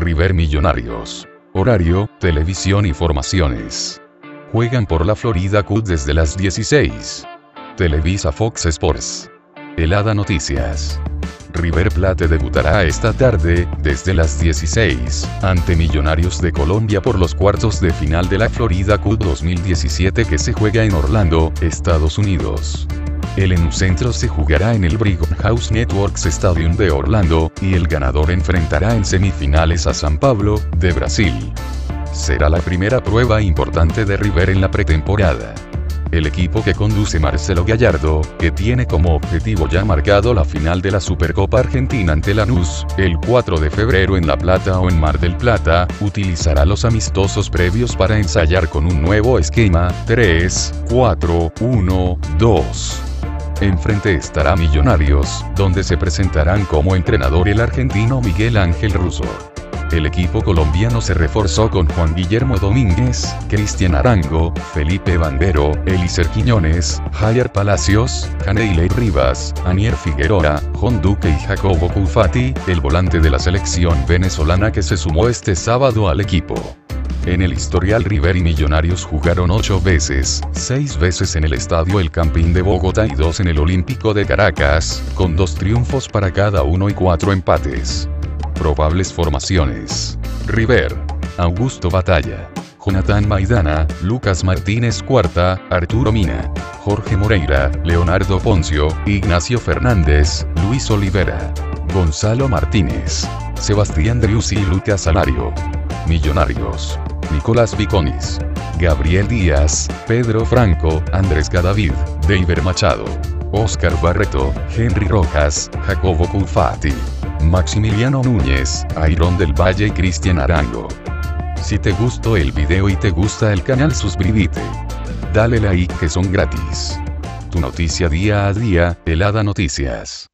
River Millonarios. Horario, televisión y formaciones. Juegan por la Florida Cup desde las 16. Televisa Fox Sports. Helada Noticias. River Plate debutará esta tarde, desde las 16, ante Millonarios de Colombia por los cuartos de final de la Florida Cup 2017 que se juega en Orlando, Estados Unidos. El Enucentro se jugará en el Brigham House Networks Stadium de Orlando, y el ganador enfrentará en semifinales a San Pablo, de Brasil. Será la primera prueba importante de River en la pretemporada. El equipo que conduce Marcelo Gallardo, que tiene como objetivo ya marcado la final de la Supercopa Argentina ante Lanús, el 4 de febrero en La Plata o en Mar del Plata, utilizará los amistosos previos para ensayar con un nuevo esquema, 3, 4, 1, 2. Enfrente estará Millonarios, donde se presentarán como entrenador el argentino Miguel Ángel Russo. El equipo colombiano se reforzó con Juan Guillermo Domínguez, Cristian Arango, Felipe Bandero, Eliser Quiñones, Jair Palacios, Caneilei Rivas, Anier Figueroa, Jon Duque y Jacobo Cufati, el volante de la selección venezolana que se sumó este sábado al equipo. En el historial River y Millonarios jugaron ocho veces, seis veces en el Estadio El Campín de Bogotá y dos en el Olímpico de Caracas, con dos triunfos para cada uno y cuatro empates. Probables formaciones. River. Augusto Batalla. Jonathan Maidana, Lucas Martínez Cuarta, Arturo Mina. Jorge Moreira, Leonardo Poncio, Ignacio Fernández, Luis Olivera. Gonzalo Martínez. Sebastián Driussi y Lucas Alario. Millonarios. Nicolás Viconis. Gabriel Díaz, Pedro Franco, Andrés Cadavid, Deiber Machado. Oscar Barreto, Henry Rojas, Jacobo Cufati. Maximiliano Núñez, Iron del Valle y Cristian Arango. Si te gustó el video y te gusta el canal suscríbete. Dale like que son gratis. Tu noticia día a día, Helada Noticias.